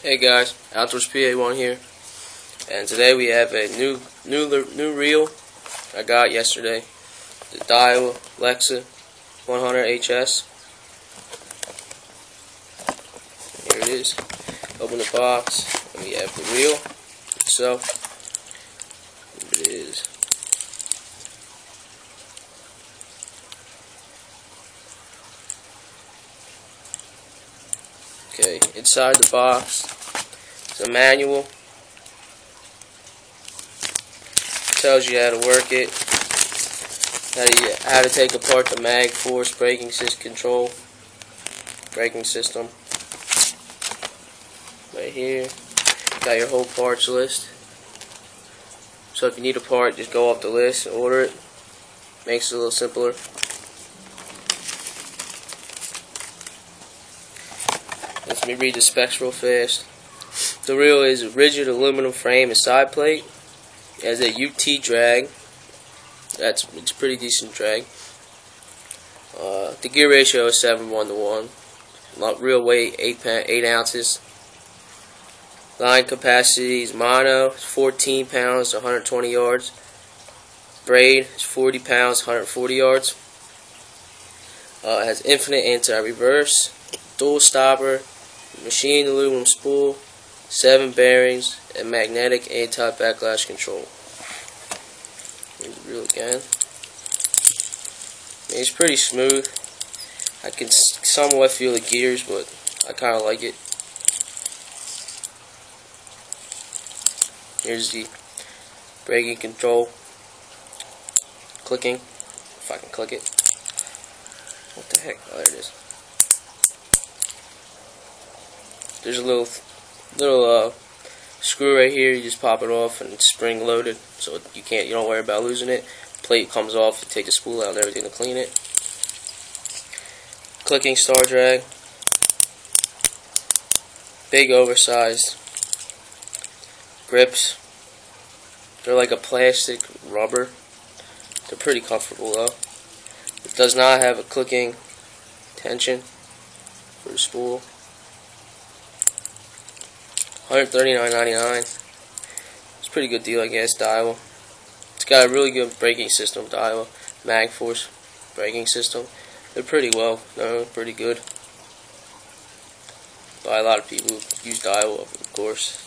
Hey guys, Outdoors PA1 here, and today we have a new new new reel I got yesterday, the Daiwa Lexa 100HS. Here it is. Open the box, and we have the reel. So Here it is. Okay, inside the box is a manual. Tells you how to work it, how to, how to take apart the mag force braking system control, braking system. Right here, got your whole parts list. So if you need a part, just go off the list, order it. Makes it a little simpler. Let me read the specs real fast. The reel is a rigid aluminum frame and side plate. It has a UT drag. That's it's pretty decent drag. Uh, the gear ratio is 7 1 to 1. Not real weight 8 8 ounces. Line capacity is mono, 14 pounds, 120 yards. Braid is 40 pounds, 140 yards. Uh, has infinite anti-reverse, dual stopper, machine aluminum spool, seven bearings, and magnetic anti-backlash control. Here's the reel again. It's pretty smooth. I can somewhat feel the gears, but I kind of like it. Here's the braking control. Clicking. If I can click it. What the heck? Oh, there it is. There's a little little uh, screw right here. You just pop it off, and it's spring loaded, so you can't you don't worry about losing it. Plate comes off. You take the spool out and everything to clean it. Clicking star drag. Big oversized grips. They're like a plastic rubber. They're pretty comfortable though. It does not have a clicking tension for the spool. $139.99. It's a pretty good deal, I guess, Daiwa. It's got a really good braking system, Daiwa. Magforce braking system. They're pretty well known, pretty good. By a lot of people use Daiwa, of course.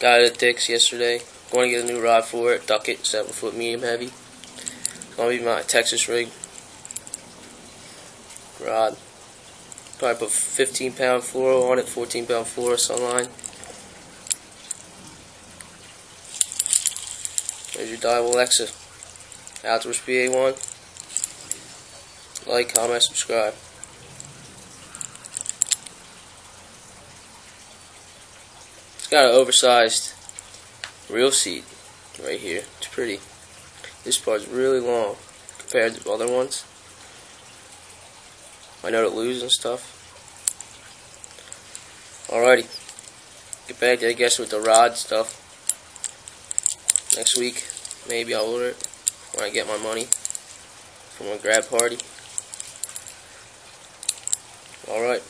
Got it at Dick's yesterday. Going to get a new rod for it. Duckett, 7 foot medium heavy. It's going to be my Texas rig rod. Probably put 15 pound fluoro on it, 14 pound fluoro sunline. There's your Daiwa Lexa. Outdoors PA1. Like, comment, subscribe. It's got an oversized reel seat right here. It's pretty. This part's really long compared to other ones. I know to lose and stuff. Alrighty. Get back, I guess, with the rod stuff. Next week, maybe I'll order it when I get my money from a grab party. Alright.